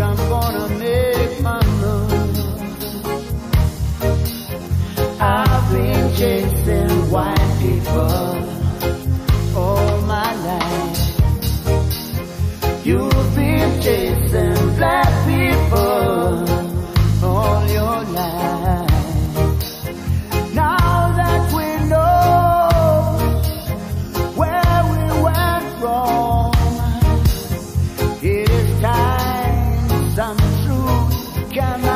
I'm gonna make my move. I've been chasing white people all my life. You some truth can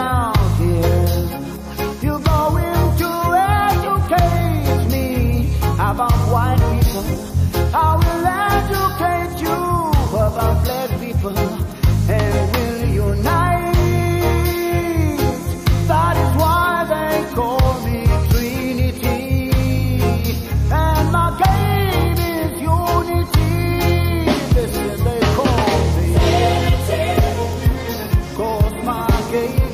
creer